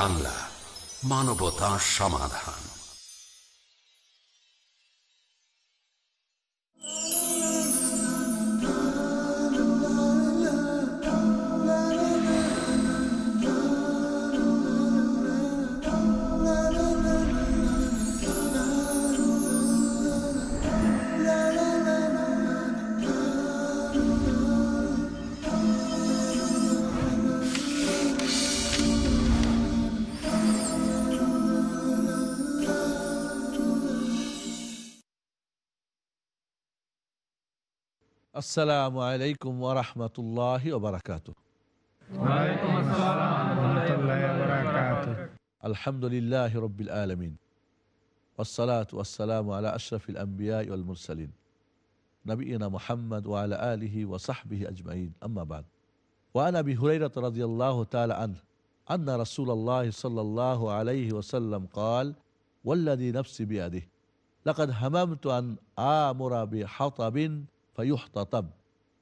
বাংলা মানবতা সমাধান। السلام عليكم ورحمة الله وبركاته. وعليكم السلام ورحمة الله وبركاته. الحمد لله رب العالمين. والصلاة والسلام على أشرف الأنبياء والمرسلين. نبينا محمد وعلى آله وصحبه أجمعين. أما بعد. وعن أبي هريرة رضي الله تعالى عنه أن رسول الله صلى الله عليه وسلم قال والذي نفسي بيده لقد هممت أن آمر بحطب فيحتطب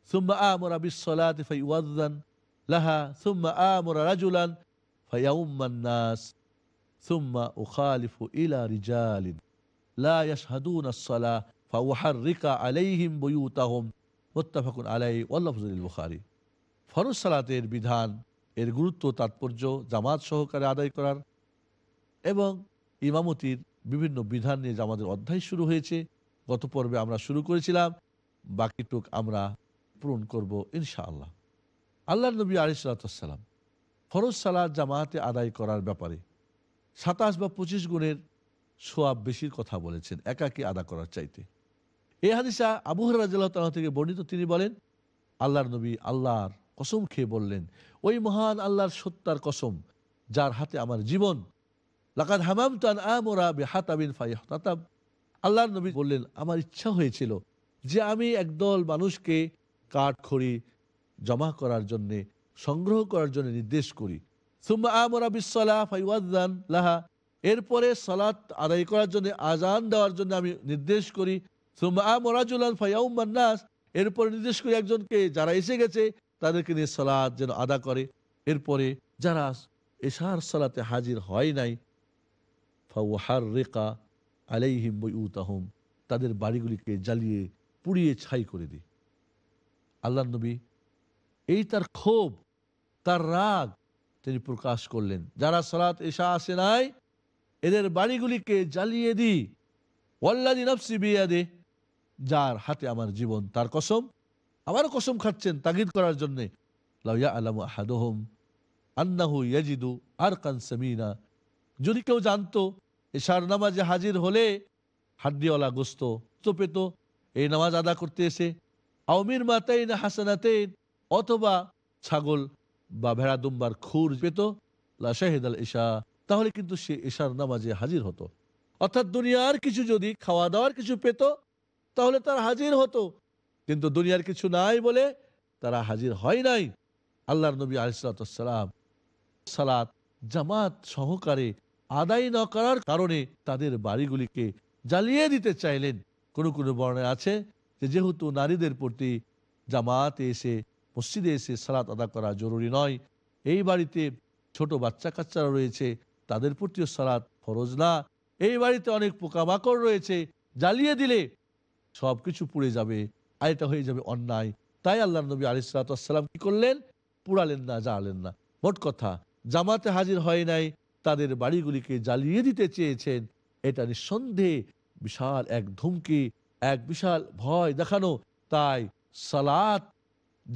ثم آمر بالصلاة فيؤذن لها ثم آمر رجلا فيوم الناس ثم أخالف إلى رجال لا يشهدون الصلاة فأحرق عليهم بيوتهم متفق عليه واللفظ للبخاري ফরজ সালাতের বিধান এর গুরুত্ব তাৎপর্য জামাত সহকারে আদায় করার এবং ইমামতির বিভিন্ন বিধান নিয়ে যে আমাদের অধ্যায় শুরু হয়েছে গত পর্বে আমরা শুরু করেছিলাম বাকিটুক আমরা পূরণ করব ইনশাআল্লাহ। আল্লাহ নবী আলিসাল্লাম ফরজ সালাদ জামাতে আদায় করার ব্যাপারে সাতাশ বা পঁচিশ গুণের সোয়াব বেশির কথা বলেছেন, একাকে আদা করার চাইতে। এই হাদিসা আবু রাজ্লাহ থেকে বর্ণিত, তিনি বলেন, আল্লাহর নবী আল্লাহর কসম খেয়ে বললেন, ওই মহান আল্লাহর সত্যার কসম, যার হাতে আমার জীবন, লাকাদ হামাম তান আমরা ফাই ফাইহতাতাব। আল্লাহর নবী বললেন, আমার ইচ্ছা হয়েছিল যে আমি একদল মানুষকে কাঠ খড়ি জমা করার জন্যে, সংগ্রহ করার জন্য নির্দেশ করি। লাহা। এরপরে সালাত আদায় করার জন্য আজান দেওয়ার জন্য আমি নির্দেশ করি। এরপরে নির্দেশ করি একজনকে, যারা এসে গেছে, তাদেরকে নিয়ে সালাদ যেন আদা করে। এরপরে যারা এশার সালাতে হাজির হয় নাই ফাউহার রেকা আলাইহিম বইউতাহম তাদের বাড়িগুলিকে জ্বালিয়ে পুড়িয়ে ছাই করে দিই। আল্লাহ নবী, এই তার ক্ষোভ, তার রাগ তিনি প্রকাশ করলেন। যারা সালাত এসা আসে নাই, এদের বাড়িগুলিকে জ্বালিয়ে দিই। ওয়াল্লাদি নফসি বিয়াদে, যার হাতে আমার জীবন, তার কসম আবারও কসম খাচ্ছেন তাগিদ করার জন্যে। লাউয়া আলামু আহাদহম আন্নাহু ইয়াজিদু আর কান সামিনা। যদি কেউ জানতো, এশার নামাজে হাজির হলে হাড্ডিওয়ালা গোস্ত তো পেত এই নামাজ আদা করতে এসে আউমির মাতাইন হাসানাতেন অথবা ছাগল বা ভেড়া দুম্বার খুর পেত, লা আল ইশা, তাহলে কিন্তু সে এশার নামাজে হাজির হতো। অর্থাৎ দুনিয়ার কিছু যদি খাওয়া দাওয়ার কিছু পেত, তাহলে তার হাজির হতো। কিন্তু দুনিয়ার কিছু নাই বলে তারা হাজির হয় নাই। আল্লাহর নবী আলিসালাম সালাত জামাত সহকারে আদায় না করার কারণে তাদের বাড়িগুলিকে জ্বালিয়ে দিতে চাইলেন। কোনো কোনো বর্ণায় আছে যে যেহেতু নারীদের প্রতি জামাতে এসে, মসজিদে এসে সালাত আদা করা জরুরি নয়, এই বাড়িতে ছোট বাচ্চা কাচ্চারা রয়েছে, তাদের প্রতিও সালাত ফরজ না। এই বাড়িতে অনেক পোকামাকড় রয়েছে, জ্বালিয়ে দিলে সব কিছু পুড়ে যাবে আর এটা হয়ে যাবে অন্যায়। তাই আল্লাহ নবী আলিসাল্লাম কি করলেন? পুড়ালেন না জ্বালেন না। মোট কথা, জামাতে হাজির হয় নাই, তাদের বাড়িগুলিকে জ্বালিয়ে দিতে চেয়েছেন, এটা নিঃসন্দেহে বিশাল এক ধুমকি, এক বিশাল ভয় দেখানো, তাই সালাত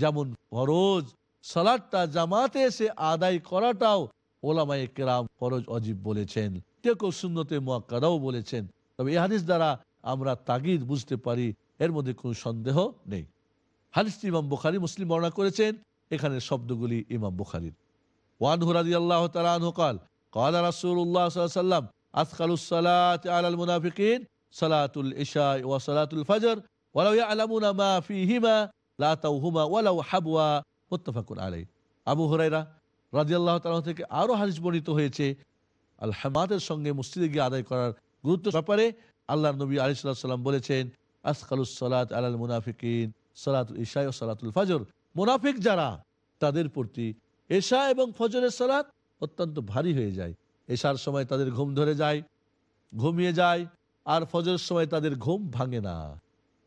যেমন ফরজ সালাদটা জামাতে এসে আদায় করাটাও ওলামাই কেরাম ফরজ অজীব বলেছেন। কেউ কেউ সুন্নতে মোয়াক্কারাও বলেছেন। তবে এ হানিস দ্বারা আমরা তাগিদ বুঝতে পারি, এর মধ্যে কোনো সন্দেহ নেই। হাদিসটি ইমাম বুখারি, মুসলিম বর্ণনা করেছেন, এখানে শব্দগুলি ইমাম বুখারির। ওয়ান হুরাদি আল্লাহ আনহকাল রাসুল্লাহ সাল্লাম আলাল মুনাফিকিন সালাতুল ইশা ওয়া সালাতুল ফজর, ওয়ালাউ ইয়ালামুনা মা ফিহিমা, লা তাউহুমা ওয়ালাউ হাবওয়া, মুত্তাফাকুন আলাইহি। আবু হুরায়রা রাদিয়াল্লাহু তাআলা থেকে আরও হাদিস বর্ণিত হয়েছে আল হামাদের সঙ্গে মসজিদে গিয়ে আদায় করার গুরুত্ব ব্যাপারে আল্লাহ নবী আলাইহিস সালাম বলেছেন, আসকালুস সালাত আলাল মুনাফিকিন, সালাতুল ইশা ও সালাতুল ফজর। মুনাফিক যারা, তাদের প্রতি এশা এবং ফজরের সালাত অত্যন্ত ভারী হয়ে যায়। এশার সময় তাদের ঘুম ধরে যায়, ঘুমিয়ে যায় আর ফজরের সময় তাদের ঘুম ভাঙে না।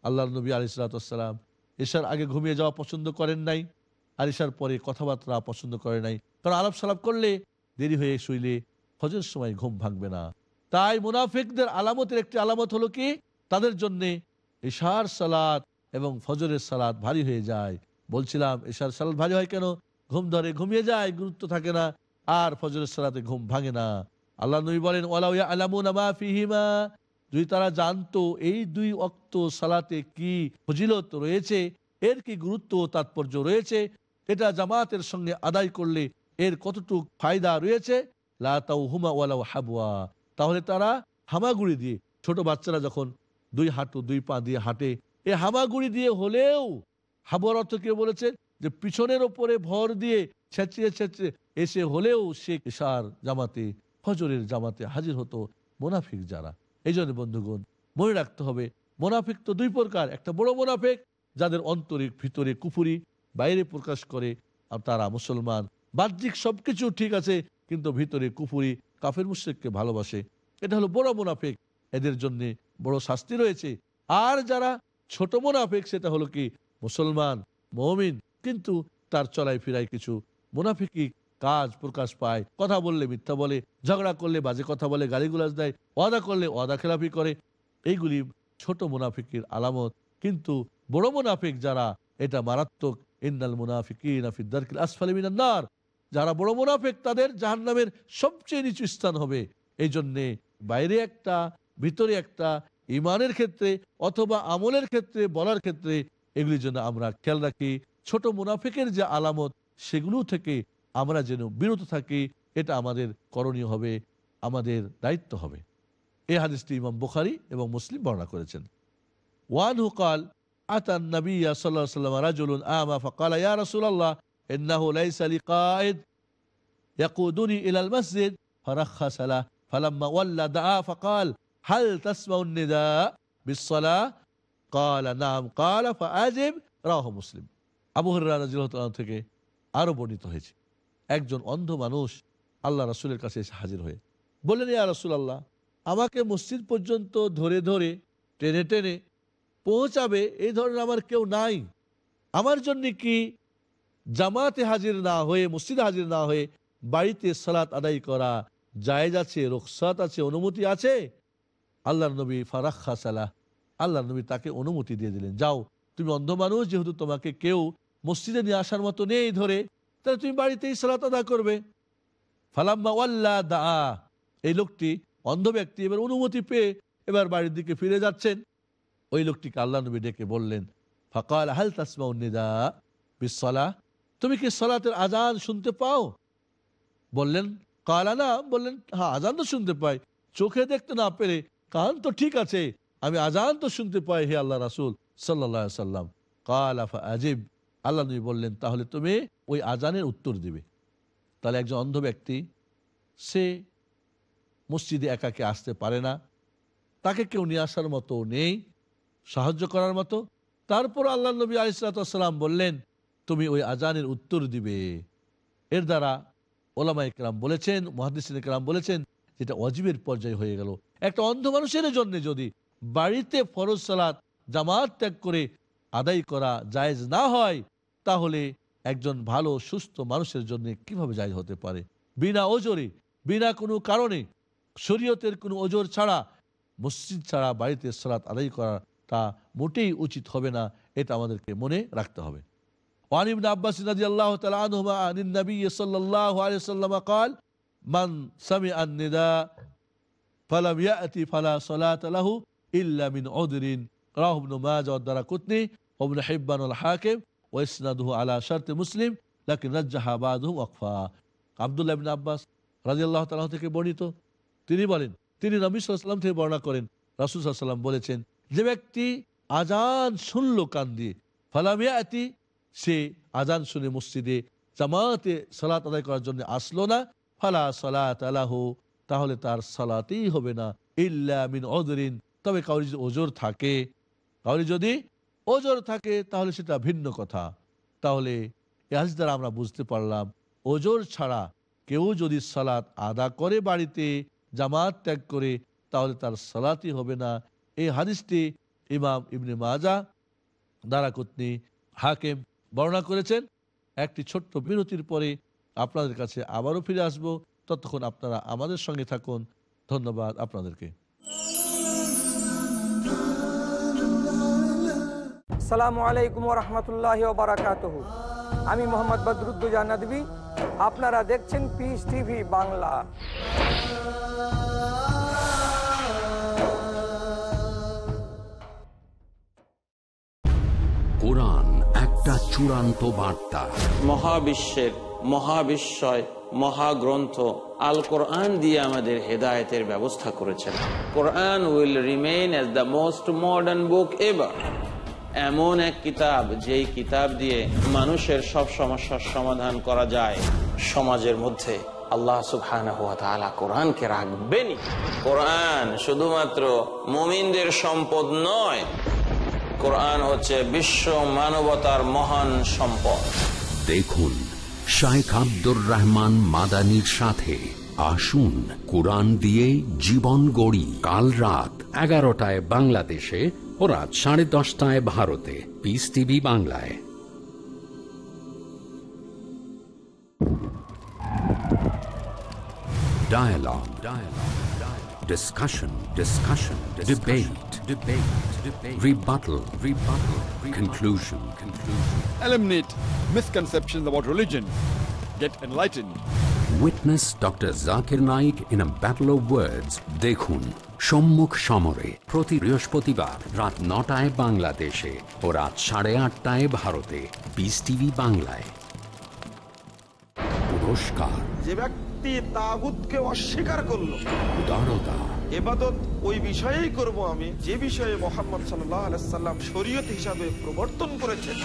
আল্লাহ নবী আলিসালাম এশার আগে ঘুমিয়ে যাওয়া পছন্দ করেন নাই, আর এশার পরে কথাবার্তা পছন্দ করে নাই। কারণ আলাপ সালাপ করলে দেরি হয়ে শুইলে ফজরের সময় ঘুম ভাঙবে না। তাই মুনাফিকদের আলামতের একটি আলামত হলো কি? তাদের জন্যে ঈশার সালাত এবং ফজরের সালাদ ভারী হয়ে যায়। বলছিলাম, ঈশার সালাদ ভারী হয় কেন? ঘুম ধরে ঘুমিয়ে যায়, গুরুত্ব থাকে না, আর ফজরের সালাতে ঘুম ভাঙে না। আল্লাহ নবী বলেন ওয়ালাউয়া আলামুন আমা ফিহিমা যদি তারা জানতো এই দুই অক্ত সালাতে কি ফজিলত রয়েছে, এর কি গুরুত্ব ও তাৎপর্য রয়েছে, এটা জামাতের সঙ্গে আদায় করলে এর কতটুক ফায়দা রয়েছে? লা তাও হুমা ওয়ালাউ হাবুয়া তাহলে তারা হামাগুড়ি দিয়ে, ছোট বাচ্চারা যখন দুই হাঁটু দুই পা দিয়ে হাঁটে, এ হামাগুড়ি দিয়ে হলেও হাবুয়ার অর্থ কে বলেছে? যে পিছনের ওপরে ভর দিয়ে ছেঁচিয়ে ছেঁচিয়ে এসে হলেও সে ইশার জামাতে, ফজরের জামাতে হাজির হতো মোনাফিক যারা। এই জন্য, বন্ধুগণ, মনে রাখতে হবে, মোনাফিক তো দুই প্রকার। একটা বড় মোনাফিক, যাদের অন্তরিক ভিতরে কুফুরি, বাইরে প্রকাশ করে, আর তারা মুসলমান। বাহ্যিক সবকিছু ঠিক আছে, কিন্তু ভিতরে কুফুরি, কাফের মুশ্রিককে ভালোবাসে। এটা হলো বড় মোনাফিক। এদের জন্য বড় শাস্তি রয়েছে। আর যারা ছোট মোনাফিক, সেটা হলো কি? মুসলমান, মমিন। কিন্তু তার চলায় ফিরায় কিছু মুনাফিকি কাজ প্রকাশ পায়। কথা বললে মিথ্যা বলে, ঝগড়া করলে বাজে কথা বলে, গালিগুলাজ দেয়, ওয়াদা করলে ওয়াদা খেলাফি করে। এইগুলি ছোট মুনাফিকের আলামত। কিন্তু বড় মুনাফিক যারা, এটা মারাত্মক। ইন্নাল মুনাফিকিন আফিদ্দারকিল যারা বড় মুনাফিক, তাদের জাহান্নামের সবচেয়ে নিচু স্থান হবে। এই জন্যে বাইরে একটা, ভিতরে একটা ইমানের ক্ষেত্রে অথবা আমলের ক্ষেত্রে বলার ক্ষেত্রে এগুলির জন্য আমরা খেয়াল রাখি। ছোট মুনাফিকের যে আলামত, সেগুলো থেকে আমরা যেন বিরত থাকি এটা আমাদের করণীয় হবে আমাদের দায়িত্ব হবে এই হাদিসটি ইমাম বুখারি এবং মুসলিম বর্ণনা করেছেন ওয়ান হুকাল আতান নবী সাল্লাহ সাল্লাম রাজুলুন আমা ফকাল ইয়া রাসূলুল্লাহ ইন্নাহু লাইসা লি কায়েদ يقودني إلى المسجد فرخص له فلما ولى دعا فقال هل تسمع النداء بالصلاة قال نعم قال فأجب রাহ মুসলিম আবু হরিরা রাদিয়াল্লাহু তাআলা থেকে আরো বর্ণিত হয়েছে একজন অন্ধ মানুষ আল্লাহ রাসূলের কাছে এসে হাজির হয়ে বললেন, ইয়া রাসূলুল্লাহ, আমাকে মসজিদ পর্যন্ত ধরে ধরে টেনে টেনে পৌঁছাবে, এই ধরনের আমার কেউ নাই। আমার জন্য কি জামাতে হাজির না হয়ে, মসজিদে হাজির না হয়ে বাড়িতে সালাত আদায় করা জায়েজ আছে রোকসাত আছে, অনুমতি আছে? আল্লাহ নবী ফারাক্ষা সালাহ আল্লাহ নবী তাকে অনুমতি দিয়ে দিলেন, যাও, তুমি অন্ধ মানুষ, যেহেতু তোমাকে কেউ মসজিদে নিয়ে আসার মতো নেই ধরে তাহলে তুমি বাড়িতেই সালাত আদা করবে। ফালাম্মা ওয়াল্লা দা এই লোকটি অন্ধ ব্যক্তি এবার অনুমতি পেয়ে এবার বাড়ির দিকে ফিরে যাচ্ছেন। ওই লোকটিকে আল্লাহ নবী ডেকে বললেন, ফাকাল হাল তাসমা উন্নিদা বিসলা তুমি কি সলাতের আজান শুনতে পাও? বললেন, কালা না। বললেন হ্যাঁ আজান তো শুনতে পাই। চোখে দেখতে না পেরে কান তো ঠিক আছে। আমি আজান তো শুনতে পাই, হে আল্লাহ রাসুল সাল্লাহ সাল্লাম কাল আফা আজিব আল্লাহ নবী বললেন, তাহলে তুমি ওই আজানের উত্তর দিবে। তাহলে একজন অন্ধ ব্যক্তি, সে মসজিদে একাকে আসতে পারে না। তাকে কেউ নিয়ে আসার মতো নেই, সাহায্য করার মতো। তারপর আল্লাহ নবী আলিসাল্লাম বললেন, তুমি ওই আজানের উত্তর দিবে। এর দ্বারা ওলামা ইকরাম বলেছেন মহাদিসিন ইকরাম বলেছেন, যেটা অজীবের পর্যায়ে হয়ে গেল। একটা অন্ধ মানুষের জন্য যদি বাড়িতে ফরজ সালাত, জামাত ত্যাগ করে আদায় করা জায়েজ না হয় তাহলে একজন ভালো, সুস্থ মানুষের জন্য কীভাবে যাই হতে পারে? বিনা ওজরে, বিনা কোনো কারণে, শরীয়তের কোনো ওজোর ছাড়া, মসজিদ ছাড়া, বাড়িতে সালাত আদায় করা তা মোটেই উচিত হবে না, এটা আমাদেরকে মনে রাখতে হবে। ওয়ানিবিন আল্লাহ মান সামি আন্নিদা ফালা হাকিম ওয়েসনাদহু মুসলিম লাকিন রাজ্জাহাবাদহু আব্বাস রাজি আল্লাহ তালা থেকে বর্ণিত। তিনি বলেন, তিনি নবী থেকে বর্ণনা করেন, রাসুল বলেছেন, যে ব্যক্তি আজান শুনল কান দিয়ে ফালামিয়াতি সে আজান শুনে মসজিদে জামাতে সালাত আদায় করার জন্য আসলো না, ফালা সালাত আলাহ তাহলে তার সালাতেই হবে না, ইল্লা মিন অদরিন তবে কাউরি যদি ওজোর থাকে কাউরি যদি ওজোর থাকে, তাহলে সেটা ভিন্ন কথা। তাহলে এ হাদিস দ্বারা আমরা বুঝতে পারলাম, ওজোর ছাড়া কেউ যদি সালাত আদা করে বাড়িতে, জামাত ত্যাগ করে, তাহলে তার সালাতই হবে না। এই হাদিসটি ইমাম ইবনে মাজা দারাকুতনি হাকেম বর্ণনা করেছেন। একটি ছোট্ট বিরতির পরে আপনাদের কাছে আবারও ফিরে আসব। ততক্ষণ আপনারা আমাদের সঙ্গে থাকুন। ধন্যবাদ আপনাদেরকে। সালামু আলাইকুম রহমতুল্লাহ বারাকাত আমি মোহাম্মদ বদরুদ্দুজা নদী আপনারা দেখছেন পিস টিভি বাংলা। কোরআন একটা চূড়ান্ত বার্তা। মহাবিশ্বের মহাবিশ্বয় মহাগ্রন্থ আল কোরআন দিয়ে আমাদের হেদায়েতের ব্যবস্থা করেছেন। Quran will remain as the most modern book ever. এমন এক কিতাব, যেই কিতাব দিয়ে মানুষের সব সমস্যার সমাধান করা যায় সমাজের মধ্যে। আল্লাহ তাআলা কোরআনকে রাখবেনই। কোরআন শুধুমাত্র মুমিনদের সম্পদ নয়, কোরআন হচ্ছে বিশ্ব মানবতার মহান সম্পদ। দেখুন শাইখ আব্দুর রহমান মাদানির সাথে আসুন কোরআন দিয়ে জীবন গড়ি। কাল রাত এগারোটায় বাংলাদেশে ও রাত সাড়ে দশটায় ভারতে পিস টিভি বাংলায় Dialogue. Dialogue. Dialogue. Discussion. Discussion. Debate. Debate. Debate. Rebuttal. Rebuttal. Conclusion. Conclusion. eliminate misconceptions about religion. Get enlightened. Witness Dr. Zakir Naik in a battle of words. দেখুন সম্মুখ সমরে প্রতি বৃহস্পতিবার রাত নটায় বাংলাদেশে ও রাত সাড়ে আটটায় ভারতে বিস টিভি বাংলায়। পুরস্কার। যে ব্যক্তি তাগুতকে অস্বীকার করল। উদারতা। এবাদত ওই বিষয়েই করব আমি যে বিষয়ে মোহাম্মদ সাল্লাম শরীয়ত হিসাবে প্রবর্তন করেছেন।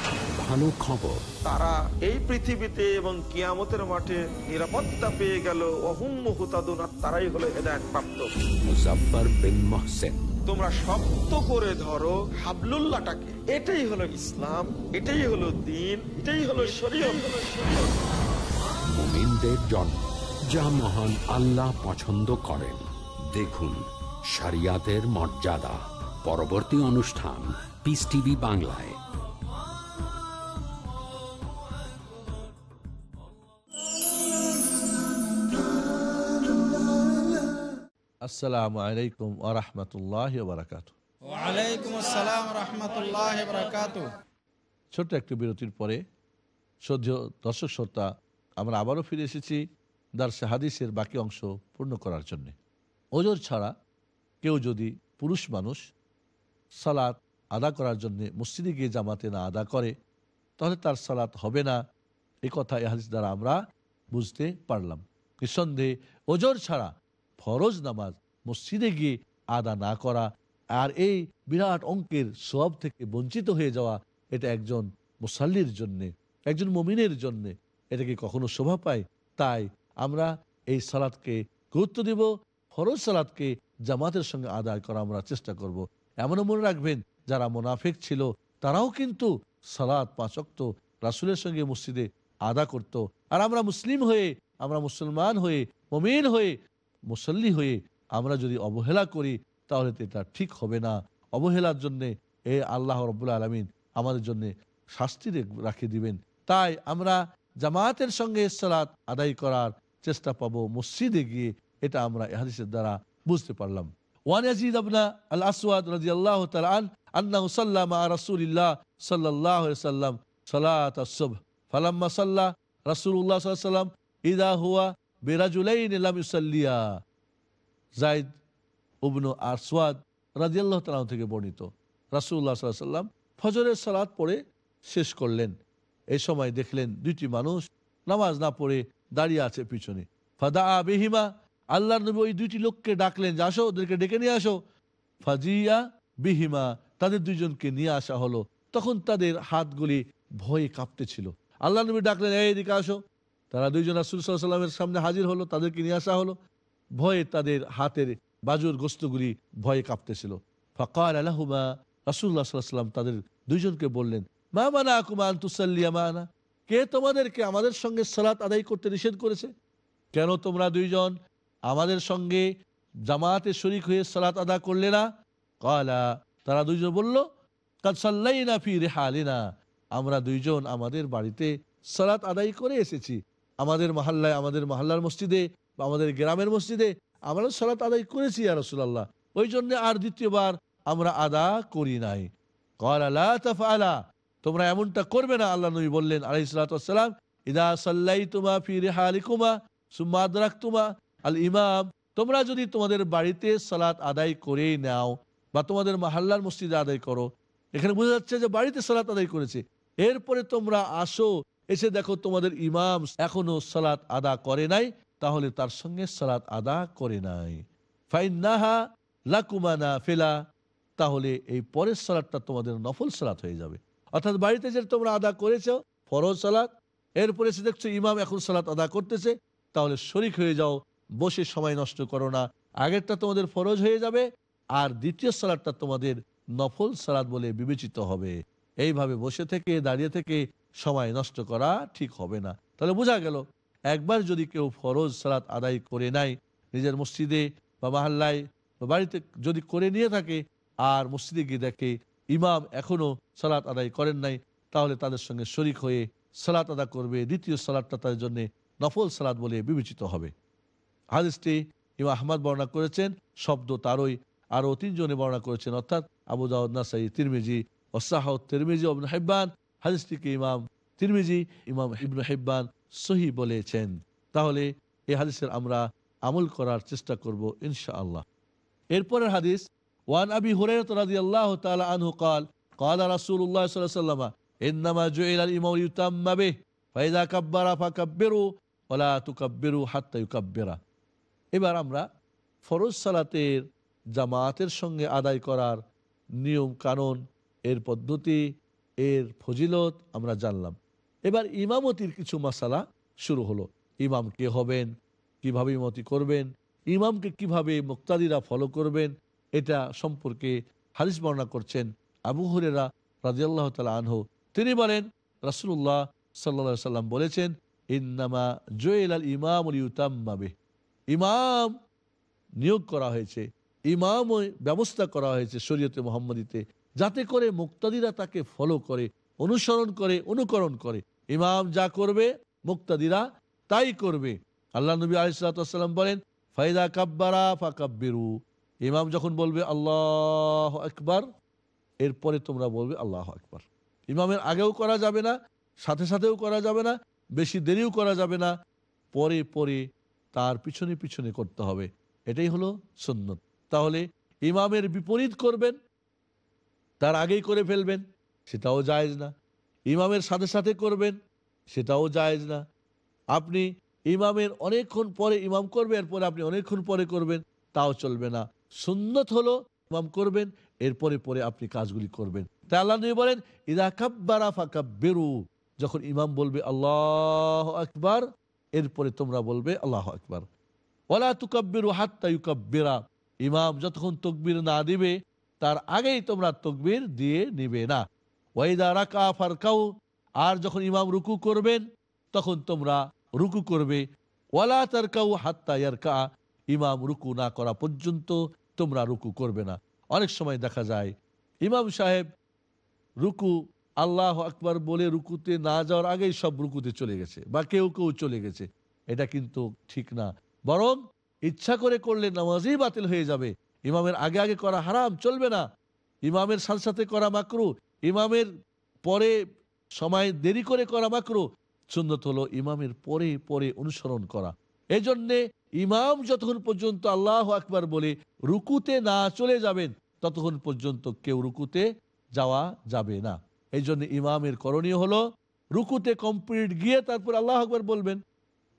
ভালো খবর। তারা এই পৃথিবীতে এবং কিয়ামতের মাঠে নিরাপত্তা পেয়ে গেল। অহুম হুতাদুন তারাই হলো হেদায়ত প্রাপ্ত মুজফার বিন মহসেন। তোমরা শক্ত করে ধরো হাবলুল্লাহটাকে। এটাই হলো ইসলাম এটাই হলো দিন এটাই হলো শরীয়ত। মুমিনদের জন্ম যা মহান আল্লাহ পছন্দ করেন। দেখুন শরিয়াতের মর্যাদা। পরবর্তী অনুষ্ঠান পিস টিভি বাংলায়। আসসালামু আলাইকুম আরহামতুল্লাহ বারাকাত ওয়ালাইকুম আসসালাম রহমতুল্লাহ বরকাত ছোট্ট একটি বিরতির পরে শ্রদ্ধেয় দর্শক শ্রোতা আমরা আবারও ফিরে এসেছি দার্সে হাদিসের বাকি অংশ পূর্ণ করার জন্যে। ওজোর ছাড়া কেউ যদি পুরুষ মানুষ সালাত আদা করার জন্যে মসজিদে গিয়ে জামাতে না আদা করে, তাহলে তার সালাত হবে না। এ কথা এ হাদিস দ্বারা আমরা বুঝতে পারলাম। নিঃসন্দেহে ওজোর ছাড়া ফরজ নামাজ, মসজিদে গিয়ে আদা না করা আর এই বিরাট অঙ্কের সব থেকে বঞ্চিত হয়ে যাওয়া, এটা একজন মুসাল্লির জন্যে, একজন মমিনের জন্যে, এটা কি কখনো শোভা পায়? তাই আমরা এই সালাদকে গুরুত্ব দিব। ফরজ সালাদকে জামাতের সঙ্গে আদায় করা আমরা চেষ্টা করব। এমনও মনে রাখবেন, যারা মোনাফেক ছিল, তারাও কিন্তু সালাদ পাঁচক্ত রাসুলের সঙ্গে মসজিদে আদা করত। আর আমরা মুসলিম হয়ে, আমরা মুসলমান হয়ে, মমিন হয়ে, মুসল্লি হয়ে আমরা যদি অবহেলা করি, তাহলে তো এটা ঠিক হবে না অবহেলার জন্যে এ আল্লাহ রব্বুল আলমিন আমাদের জন্য শাস্তি রাখে দিবেন তাই আমরা জামাতের সঙ্গে সালাত আদায় করার চেষ্টা পাবো মসজিদে গিয়ে এটা আমরা হাদিসের দ্বারা বুঝতে পারলাম। থেকে বর্ণিত। রাসুল্লাহ সাল্লাম ফজরের সালাত পড়ে শেষ করলেন। এই সময় দেখলেন দুইটি মানুষ নামাজ না পড়ে দাঁড়িয়ে আছে পিছনে। ফাদা বিহিমা আল্লাহ নবী ওই দুইটি লোককে ডাকলেন যে, আসো, ওদেরকে ডেকে নিয়ে আসো। ফাজিয়া বিহিমা, তাদের দুইজনকে নিয়ে আসা হলো। তখন তাদের হাতগুলি ভয়ে কাঁপতেছিল আল্লাহ নবী ডাকলেন, এই এদিকে আসো। তারা দুইজন রাসুল সাল্লামের সামনে হাজির হলো, তাদেরকে নিয়ে আসা হলো। ভয়ে তাদের হাতের বাজুর গোস্তগুলি ভয়ে কাঁপতেছিল ফকার আলাহুমা রাসুল্লাহ সাল্লাম তাদের দুইজনকে বললেন, মা মানা আকুমা আন্তুসাল্লিয়া মানা কে তোমাদেরকে আমাদের সঙ্গে সালাত আদায় করতে নিষেধ করেছে? কেন তোমরা দুইজন আমাদের সঙ্গে জামাতে শরিক হয়ে সালাত আদা করলে না? কলা, তারা দুইজন বলল, কাদ সাল্লাইনা ফি রেহালিনা। আমরা দুইজন আমাদের বাড়িতে সালাত আদায় করে এসেছি। আমাদের মহল্লায়, আমাদের মহল্লার মসজিদে, বা আমাদের গ্রামের মসজিদে আমরা সালাত আদায় করেছি আর রসুল্লাহ ওই জন্য আর দ্বিতীয়বার আমরা আদা করি নাই। কল আলা তোমরা এমনটা করবে না, আল্লাহ নবী বললেন আলাই সালাতাম ইদা সাল্লাই তোমা ফি রেহালিকুমা, সুম্মা আদরাকুমা আল ইমাম তোমরা যদি তোমাদের বাড়িতে সালাত আদায় করেই নাও বা তোমাদের মাহাল্লার মসজিদে আদায় করো, এখানে বোঝা যাচ্ছে যে বাড়িতে সালাত আদায় করেছে। এরপরে তোমরা আসো, এসে দেখো তোমাদের ইমাম এখনও সালাত আদা করে নাই, তাহলে তার সঙ্গে সালাত আদা করে নাই। ফাইনাহা লাকুমানা ফেলা তাহলে এই পরের সালাদটা তোমাদের নফল সালাত হয়ে যাবে। অর্থাৎ বাড়িতে যে তোমরা আদা করেছ, ফরজ সালাত, এরপরে এসে দেখছ ইমাম এখন সালাত আদা করতেছে, তাহলে শরিক হয়ে যাও বসে সময় নষ্ট করো না। আগেরটা তোমাদের ফরজ হয়ে যাবে, আর দ্বিতীয় সালাদটা তোমাদের নফল সালাদ বলে বিবেচিত হবে। এইভাবে বসে থেকে, দাঁড়িয়ে থেকে সময় নষ্ট করা ঠিক হবে না। তাহলে বোঝা গেল, একবার যদি কেউ ফরজ সালাত আদায় করে নাই নিজের মসজিদে বা মাহাল্লায় বা বাড়িতে যদি করে নিয়ে থাকে, আর মসজিদে গিয়ে দেখে ইমাম এখনও সালাত আদায় করেন নাই, তাহলে তাদের সঙ্গে শরিক হয়ে সালাত আদা করবে। দ্বিতীয় সালাদটা তাদের জন্য নফল সালাদ বলে বিবেচিত হবে। হাদিসটি ইমা আহমদ বর্ণনা করেছেন শব্দ তারই আরও তিনজনে বর্ণনা করেছেন অর্থাৎ আবু দাউদ নাসাই তিরমিজি ওসাহ তিরমিজি ইবন হেব্বান হাদিসটিকে ইমাম তিরমিজি ইমাম ইবনু হেব্বান সহি বলেছেন তাহলে এই হাদিসের আমরা আমল করার চেষ্টা করব ইনশাআল্লাহ এরপরের হাদিস ওয়ান আবি হুরায়রা রাদিয়াল্লাহু তাআলা আনহু قال قال رسول الله صلى الله عليه وسلم انما جعل الامام يتم به فاذا كبر فكبروا ولا تكبروا حتى يكبر এবার আমরা ফরজ সালাতের জামাতের সঙ্গে আদায় করার নিয়ম কানুন, এর পদ্ধতি, এর ফজিলত আমরা জানলাম। এবার ইমামতির কিছু মশালা শুরু হলো। ইমাম কে হবেন, কীভাবে ইমামতি করবেন, ইমামকে কীভাবে মুক্তাদিরা ফলো করবেন, এটা সম্পর্কে হারিস বর্ণনা করছেন আবু হরেরা রাজিয়াল্লাহ তালা আনহু। তিনি বলেন রাসুল্লাহ সাল্লা সাল্লাম বলেছেন, ইন্নামা জোয়েল আল ইমাম ইউতাম্মাবে ইমাম নিয়োগ করা হয়েছে ইমাম ব্যবস্থা করা হয়েছে শরীয়তে মোহাম্মদীতে, যাতে করে মুক্তাদিরা তাকে ফলো করে, অনুসরণ করে, অনুকরণ করে। ইমাম যা করবে, মুক্তাদিরা তাই করবে। আল্লাহ নবী আলিসাল্লাম বলেন, ফাইদা কাব্বারা ফাকাব্বিরু। ইমাম যখন বলবে, আল্লাহ আকবার, এরপরে তোমরা বলবে, আল্লাহ আকবার। ইমামের আগেও করা যাবে না, সাথে সাথেও করা যাবে না, বেশি দেরিও করা যাবে না। পরে পরে তার পিছনে পিছনে করতে হবে। এটাই হলো সুন্নত। তাহলে ইমামের বিপরীত করবেন, তার আগেই করে ফেলবেন, সেটাও জায়েজ না। ইমামের সাথে সাথে করবেন, সেটাও জায়েজ না। আপনি ইমামের অনেকক্ষণ পরে ইমাম করবে এরপরে আপনি অনেকক্ষণ পরে করবেন, তাও চলবে না। সুন্নত হলো ইমাম করবেন, এরপরে পরে আপনি কাজগুলি করবেন। তাই আল্লাহ নবী বলেন, ইদা কাব্বারা ফাঁকা বেরু যখন ইমাম বলবে, আল্লাহ আকবার এরপরে তোমরা বলবে, আল্লাহ আকবার। ওলা তুকাব্বিরু হাত্তা ইউকাব্বিরা। ইমাম যতক্ষণ তকবির না দিবে, তার আগেই তোমরা তকবির দিয়ে নিবে না। ওয়াইদা রাকা ফারকাউ, আর যখন ইমাম রুকু করবেন, তখন তোমরা রুকু করবে। ওয়ালা তারকাউ হাত্তা ইয়ারকা, ইমাম রুকু না করা পর্যন্ত তোমরা রুকু করবে না। অনেক সময় দেখা যায়, ইমাম সাহেব রুকু আল্লাহ আকবার বলে রুকুতে না যাওয়ার আগেই সব রুকুতে চলে গেছে বা কেউ কেউ চলে গেছে। এটা কিন্তু ঠিক না। বরং ইচ্ছা করে করলে নামাজই বাতিল হয়ে যাবে। ইমামের আগে আগে করা হারাম, চলবে না। ইমামের সাথে সাথে করা মাকরু। ইমামের পরে সময় দেরি করে করা মাকরু। সুন্নত হলো ইমামের পরে পরে অনুসরণ করা। এই জন্যে ইমাম যতক্ষণ পর্যন্ত আল্লাহ আকবার বলে রুকুতে না চলে যাবেন, ততক্ষণ পর্যন্ত কেউ রুকুতে যাওয়া যাবে না। এই জন্য ইমামের করণীয় হলো রুকুতে কমপ্লিট গিয়ে তারপর আল্লাহ আকবার বলবেন।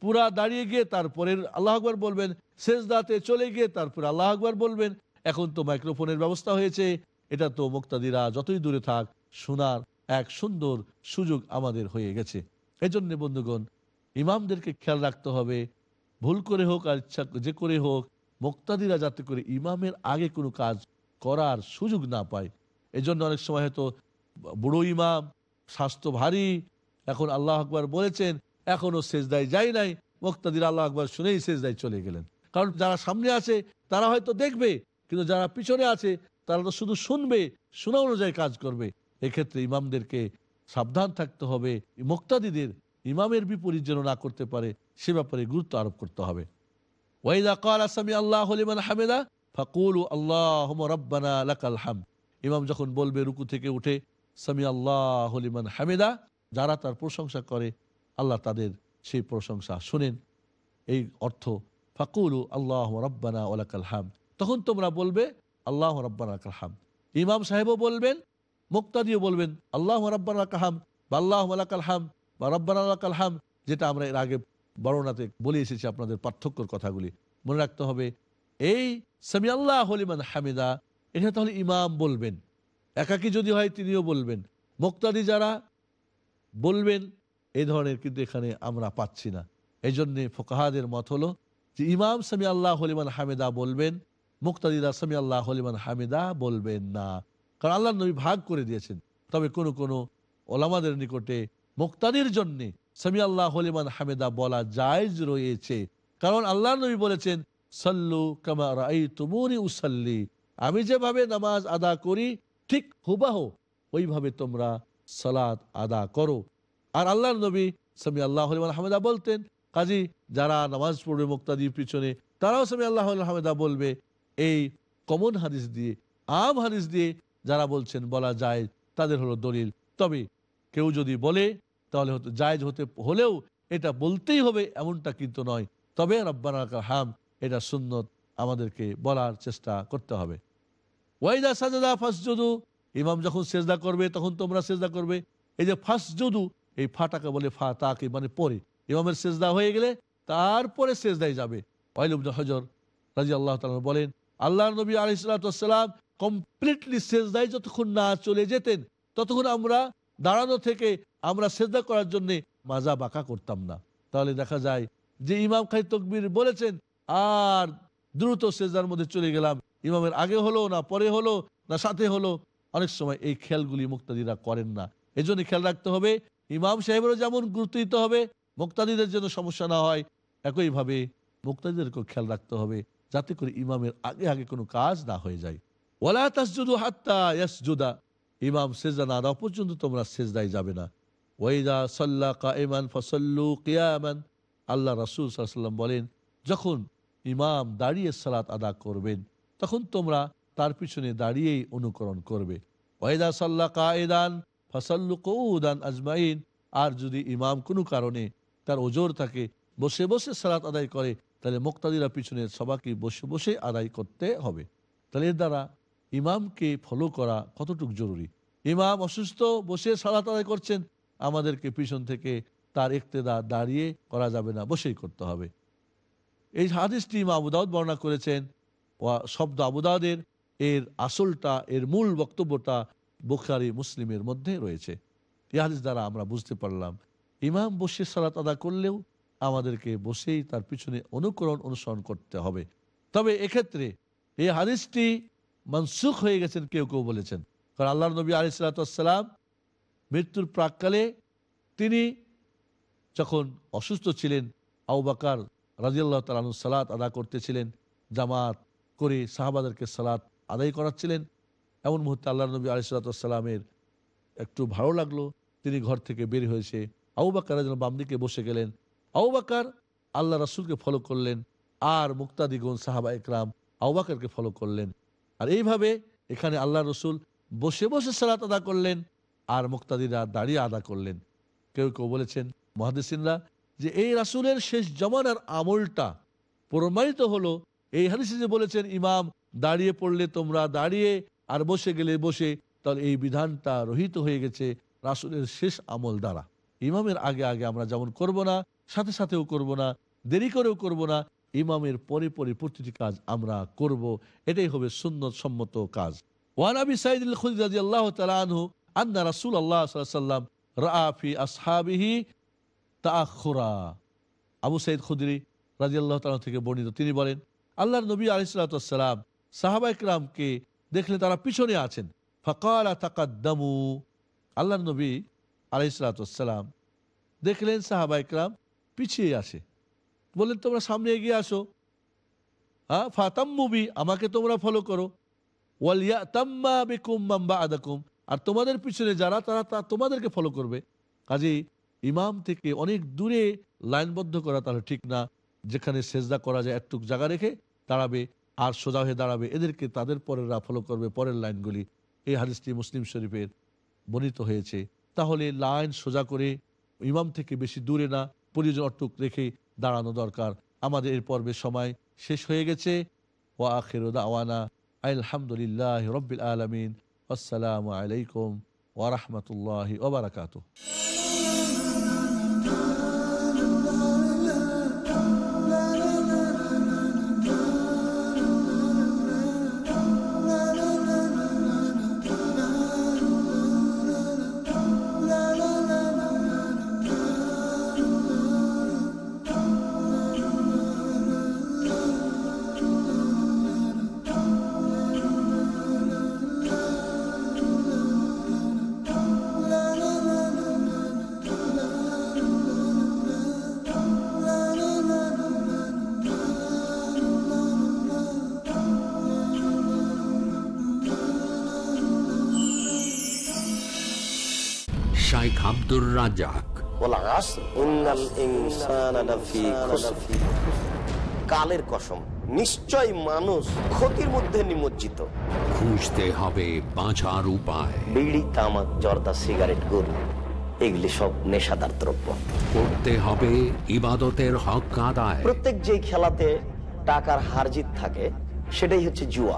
পুরা দাঁড়িয়ে গিয়ে তারপরে আল্লাহ আকবার বলবেন। শেষ দাঁতে চলে গিয়ে তারপর আল্লাহ আকবার বলবেন। এখন তো মাইক্রোফোনের ব্যবস্থা হয়েছে। এটা তো মুক্তাদিরা যতই দূরে থাক, শোনার এক সুন্দর সুযোগ আমাদের হয়ে গেছে। এই জন্যে বন্ধুগণ, ইমামদেরকে খেয়াল রাখতে হবে। ভুল করে হোক আর ইচ্ছা যে করে হোক, মুক্তাদিরা যাতে করে ইমামের আগে কোনো কাজ করার সুযোগ না পায়। এই জন্য অনেক সময় হয়তো বুড়ো ইমাম, স্বাস্থ্য ভারী। এখন আল্লাহ আকবার বলেছেন, এখনও শেষদায় যাই নাই। মোক্তাদির আল্লাহ আকবর শুনেই সেজদায় চলে গেলেন। কারণ যারা সামনে আছে, তারা হয়তো দেখবে, কিন্তু যারা পিছনে আছে, তারা তো শুধু শুনবে, শোনা অনুযায়ী কাজ করবে। এক্ষেত্রে ইমামদেরকে সাবধান থাকতে হবে। মোক্তাদিদের ইমামের বিপরীত যেন না করতে পারে, সে ব্যাপারে গুরুত্ব আরোপ করতে হবে। আসামি আল্লাহ হামেদা আল্লাহ ইমাম যখন বলবে, রুকু থেকে উঠে সামি আল্লাহ হলিমান হামেদা, যারা তার প্রশংসা করে, আল্লাহ তাদের সেই প্রশংসা শুনেন। এই অর্থ, ফাকুলু আল্লাহ রব্বানা ওলাকাল হাম তখন তোমরা বলবে, আল্লাহ রব্বানা লাকাল হাম ইমাম সাহেবও বলবেন, মুক্তাদিও বলবেন, আল্লাহ রব্বানা লাকাল হাম বা আল্লাহ লাকাল হাম বা রব্বানা লাকাল হাম যেটা আমরা এর আগে বর্ণনাতে বলে এসেছি আপনাদের পার্থক্যর কথাগুলি। মনে রাখতে হবে, এই সামি আল্লাহ হলিমান হামিদা, এটা তাহলে ইমাম বলবেন। একাকি যদি হয় তিনিও বলবেন। মুক্তাদি যারা বলবেন এই ধরনের কিন্তু এখানে আমরা পাচ্ছি না। এই জন্যে ফোকাহাদের মত হলো যে, ইমাম সামি আল্লাহ হলিমান হামিদা বলবেন মুক্তাদিদা সামি আল্লাহ হলিমান হামিদা বলবেন না। কারণ আল্লাহ নবী ভাগ করে দিয়েছেন। তবে কোনো কোনো ওলামাদের নিকটে মুক্তাদির জন্যে সামি আল্লাহ হলিমান হামেদা বলা জায়জ রয়েছে। কারণ আল্লাহ নবী বলেছেন, সাল্লু কামা রাই তুমুনি উসাল্লি। আমি যেভাবে নামাজ আদা করি ঠিক হুবাহ। ওইভাবে তোমরা সালাত আদা করো। আর আল্লাহ নবী সামি আল্লাহ হামেদা বলতেন, কাজী যারা নামাজ পড়বে মুক্তাদির পিছনে, তারাও সামি আল্লাহ হামেদা বলবে, এই কমন হাদিস দিয়ে, আম হাদিস দিয়ে যারা বলছেন বলা যায় তাদের হলো দলিল। তবে কেউ যদি বলে, তাহলে হতো, জায়জ হতে, হলেও এটা বলতেই হবে এমনটা কিন্তু নয়। তবে রব্বানা হাম, এটা সুন্নত আমাদেরকে বলার চেষ্টা করতে হবে। ওয়াইদা সাজদা ফাসজুদু। ইমাম যখন সেজদা করবে, তখন তোমরা সেজদা করবে। এই যে ফাসজুদু, এই ফাটাকে বলে ফা তাকে মানে পরে। ইমামের সেজদা হয়ে গেলে তারপরে সেজদায় যাবে। হজর রাজি আল্লাহ বলেন আল্লাহ নবী আলিসাল্লাম কমপ্লিটলি সেজদায় যতক্ষণ না চলে যেতেন, ততক্ষণ আমরা দাঁড়ানো থেকে আমরা সেজদা করার জন্যে মাজা বাঁকা করতাম না। তাহলে দেখা যায় যে ইমাম খাই তকবির বলেছেন, আর দ্রুত সেজদার মধ্যে চলে গেলাম ইমামের আগে হলো না পরে হলো না সাথে হলো, অনেক সময় এই খেয়ালগুলি মুক্তাদিরা করেন না। এই জন্য খেয়াল রাখতে হবে, ইমাম সাহেবেরও যেমন গুরুত্ব দিতে হবে, মুক্তাদিদের জন্য সমস্যা না হয়, একইভাবে মুক্তাদিদেরকেও খেয়াল রাখতে হবে যাতে করে ইমামের আগে আগে কোনো কাজ না হয়ে যায়। ওলা তাসজুদু হাত্তা ইয়াসজুদা, ইমাম সেজদা না দেওয়া পর্যন্ত তোমরা সেজদায় যাবে না। ওয়াইদা সাল্লা কাইমান ফসল্লু কিয়ামান, আল্লাহ রাসুল সাল্লাম বলেন, যখন ইমাম দাঁড়িয়ে সালাত আদা করবেন তখন তোমরা তার পিছনে দাঁড়িয়েই অনুকরণ করবে। ওয়াইদা সাল্লা কায়দান, ফসল্লু কৌদান আজমাইন। আর যদি ইমাম কোনো কারণে তার ওজোর থাকে, বসে বসে সালাত আদায় করে, তাহলে মোক্তাদিরা পিছনে সবাইকে বসে বসে আদায় করতে হবে। তাহলে এর দ্বারা ইমামকে ফলো করা কতটুকু জরুরি? ইমাম অসুস্থ, বসে সালাত আদায় করছেন, আমাদেরকে পিছন থেকে তার একতেদা দাঁড়িয়ে করা যাবে না, বসেই করতে হবে। এই হাদিসটি ইমা আবুদাউদ বর্ণনা করেছেন শব্দ আবুদাউদের এর আসলটা, এর মূল বক্তব্যটা বুখারি, মুসলিমের মধ্যে রয়েছে। এই হাদিস দ্বারা আমরা বুঝতে পারলাম, ইমাম বসে সালাত আদা করলেও আমাদেরকে বসেই তার পিছনে অনুকরণ অনুসরণ করতে হবে। তবে এক্ষেত্রে এই হাদিসটি মানসুখ হয়ে গেছেন কেউ কেউ বলেছেন। কারণ আল্লাহ নবী আলি সালাতাম মৃত্যুর প্রাককালে তিনি যখন অসুস্থ ছিলেন আউবাকার রাজিয়াল্লাহ তালু সালাত আদা করতেছিলেন জামাত করে সাহাবাদেরকে সালাত আদায় করাচ্ছিলেন। এমন মুহূর্তে আল্লাহ নবী আলি সালাতামের একটু ভালো লাগল। তিনি ঘর থেকে বের হয়েছে। আউবাকার যেন বাম দিকে বসে গেলেন। আউবাকার আল্লাহ রাসুলকে ফলো করলেন আর মুক্তাদিগুন সাহাবা একরাম আউবাকারকে ফলো করলেন। আর এইভাবে এখানে আল্লাহ রসুল বসে বসে সালাত আদা করলেন আর মুক্তাদিরা দাঁড়িয়ে আদা করলেন। কেউ কেউ বলেছেন, মহাদিসিনরা, যে এই রাসুলের শেষ জমানার আমলটা প্রমাণিত হলো এই হাদিসে যে বলেছেন, ইমাম দাঁড়িয়ে পড়লে তোমরা দাঁড়িয়ে আর বসে গেলে বসে। তাহলে এই বিধানটা রহিত হয়ে গেছে রাসুলের শেষ আমল দ্বারা। ইমামের আগে আগে আমরা যেমন করব না, সাথে সাথেও করব না, দেরি করেও করব না, ইমামের পরে পরে প্রতিটি কাজ আমরা করব। এটাই হবে সুন্নত সম্মত কাজ। ওয়ান আবি সাইদ খুদি আল্লাহ তালু আন্না রাসুল আল্লাহ সাল্লাম রাফি আসহাবিহি তাখুরা আবু সাইদ খুদরি রাজি আল্লাহ তালা থেকে বর্ণিত। তিনি বলেন আল্লাহর নবী আলিসাল্লাম সাহাবা ইকরামকে দেখলে তারা পিছনে আছেন। ফকালা তাকাদ্দামু। আল্লাহর নবী আলিসাল্লাম দেখলেন সাহাবা ইকরাম পিছিয়ে আসে বললেন, তোমরা সামনে এগিয়ে আসো। হ্যাঁ ফাতাম্মুবি আমাকে তোমরা ফলো করো। ওয়ালিয়া তাম্মা বিকুম মাম্বা আদাকুম আর তোমাদের পিছনে যারা, তারা তা তোমাদেরকে ফলো করবে। কাজে ইমাম থেকে অনেক দূরে লাইনবদ্ধ করা তাহলে ঠিক না। যেখানে সেজদা করা যায় একটুক জায়গা রেখে দাঁড়াবে আর সোজা হয়ে দাঁড়াবে। এদেরকে তাদের পরেররা ফলো করবে পরের লাইনগুলি। এই হাদিসটি মুসলিম শরীফের বর্ণিত হয়েছে। তাহলে লাইন সোজা করে ইমাম থেকে বেশি দূরে না, প্রয়োজন অটুক রেখে দাঁড়ানো দরকার। আমাদের এর পর্বের সময় শেষ হয়ে গেছে। ও আখের দাওয়ানা আলহামদুলিল্লাহ রব্বিল আলমিন। আসসালামু আলাইকুম ওরহমতুল্লাহ ওবরাকাত শেখ আব্দুর রাজাক কালের কসম নিশ্চয় মানুষ ক্ষতির মধ্যে নিমজ্জিত। খুঁজতে হবে বাঁচার উপায়। বিড়ি তামাক জর্দা সিগারেট গুড় এগুলি সব নেশাদার দ্রব্য। করতে হবে ইবাদতের হক কাদায় প্রত্যেক যে খেলাতে টাকার হারজিত থাকে সেটাই হচ্ছে জুয়া।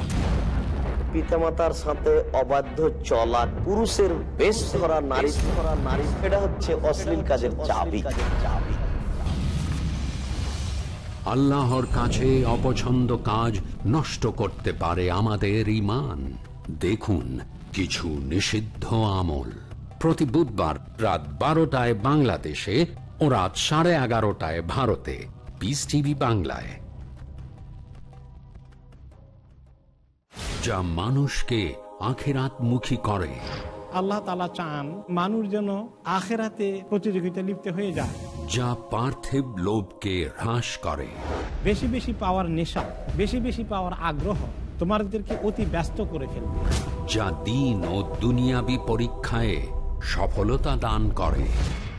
পিতামাতার সাথে অবাধ্য চলা পুরুষের বেশ ধরা নারী ধরা নারী। এটা হচ্ছে অশ্লীল কাজের চাবি। চাবি। আল্লাহর কাছে অপছন্দ কাজ নষ্ট করতে পারে আমাদের ইমান দেখুন কিছু নিষিদ্ধ আমল। প্রতি বুধবার রাত বারোটায় বাংলাদেশে ও রাত সাড়ে এগারোটায় ভারতে। পিস টিভি বাংলায়। যা মানুষকে আখেরাত মুখী করে। আল্লাহ তালা চান মানুষ যেন আখেরাতে প্রতিযোগিতা লিপ্ত হয়ে যায়। যা পার্থিব লোভকে হ্রাস করে। বেশি বেশি পাওয়ার নেশা বেশি বেশি পাওয়ার আগ্রহ তোমাদেরকে অতি ব্যস্ত করে ফেলবে। যা দিন ও দুনিয়াবি পরীক্ষায় সফলতা দান করে।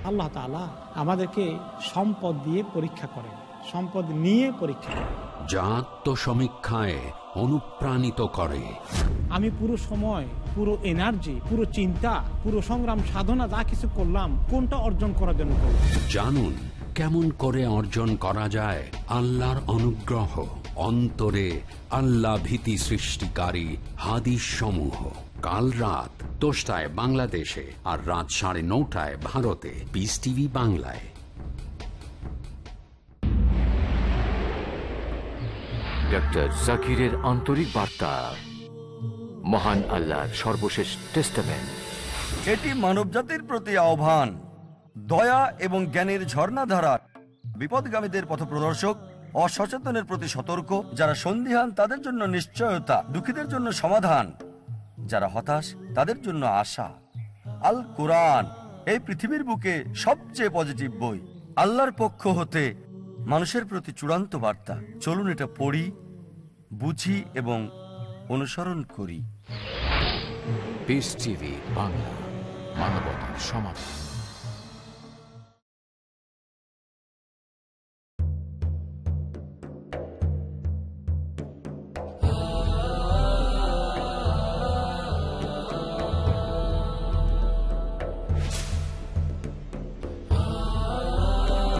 আল্লাহ তালা আমাদেরকে সম্পদ দিয়ে পরীক্ষা করেন। সম্পদ নিয়ে পরীক্ষা যা আত্মসমীক্ষায় অনুপ্রাণিত করে। আমি পুরো সময় পুরো এনার্জি পুরো চিন্তা পুরো সংগ্রাম সাধনা যা কিছু করলাম কোনটা অর্জন করার জন্য জানুন কেমন করে অর্জন করা যায় আল্লাহর অনুগ্রহ অন্তরে আল্লাহ ভীতি সৃষ্টিকারী হাদিস সমূহ কাল রাত দশটায় বাংলাদেশে আর রাত সাড়ে নটায় ভারতে। পিস টিভি বাংলায়। জাকিরের আন্তরিক বার্তা। মহান আল্লাহর সর্বশেষ টেস্টামেন্ট এটি মানবজাতির প্রতি আহ্বান, দয়া এবং জ্ঞানের ঝর্ণাধারা, বিপদগামীদের পথপ্রদর্শক, অসচেতনের প্রতি সতর্ক, যারা সন্দিহান তাদের জন্য নিশ্চয়তা, দুঃখীদের জন্য সমাধান, যারা হতাশ তাদের জন্য আশা। আল কোরআন, এই পৃথিবীর বুকে সবচেয়ে পজিটিভ বই। আল্লাহর পক্ষ হতে মানুষের প্রতি চূড়ান্ত বার্তা। চলুন এটা পড়ি বুঝি এবং অনুসরণ করি। বাংলা মানবতার সমাধান